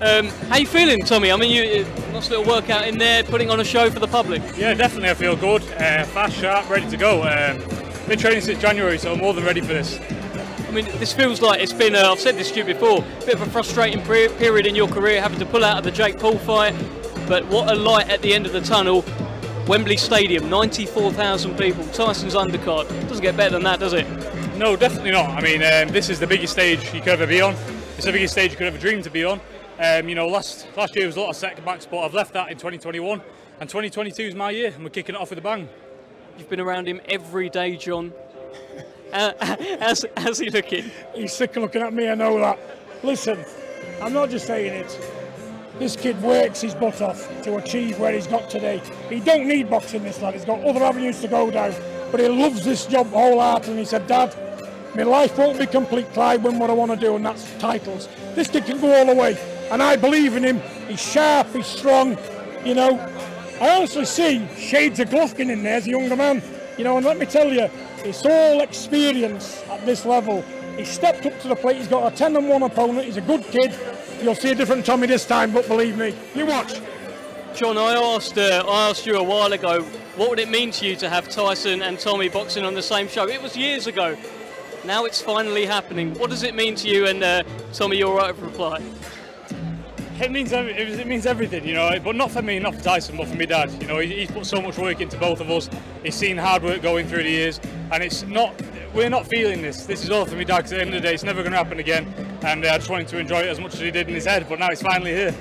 Um, how you feeling, Tommy? I mean, you nice little workout in there, putting on a show for the public. Yeah, definitely. I feel good, uh, fast, sharp, ready to go. Um, been training since January, so I'm more than ready for this. I mean, this feels like it's been, uh, I've said this to you before, a bit of a frustrating period in your career, having to pull out of the Jake Paul fight. But what a light at the end of the tunnel. Wembley Stadium, 94,000 people, Tyson's undercard. Doesn't get better than that, does it? No, definitely not. I mean, um, this is the biggest stage you could ever be on. It's the biggest stage you could ever dream to be on. Um, you know, last last year was a lot of setbacks, but I've left that in 2021, and 2022 is my year, and we're kicking it off with a bang. You've been around him every day, John. Uh, how's, how's he looking? He's sick of looking at me, I know that. Listen, I'm not just saying it. This kid works his butt off to achieve where he's got today. He don't need boxing, this lad. He's got other avenues to go down. But he loves this job wholeheartedly. And he said, Dad, my life won't be complete till I win what I want to do, and that's titles. This kid can go all the way. And I believe in him. He's sharp, he's strong. You know, I honestly see shades of Golovkin in there as a younger man. You know, and let me tell you, it's all experience at this level. He stepped up to the plate. He's got a 10 and 1 opponent. He's a good kid. You'll see a different Tommy this time, but believe me, you watch. John, I asked, uh, I asked you a while ago, what would it mean to you to have Tyson and Tommy boxing on the same show? It was years ago. Now it's finally happening. What does it mean to you? And uh, Tommy, your right of reply. It means it means everything, you know. But not for me, not for Tyson, but for my dad. You know, he's put so much work into both of us. He's seen hard work going through the years, and it's not. We're not feeling this. This is all for me dad. Because at the end of the day, it's never going to happen again. And uh, I just wanted to enjoy it as much as he did in his head. But now it's finally here.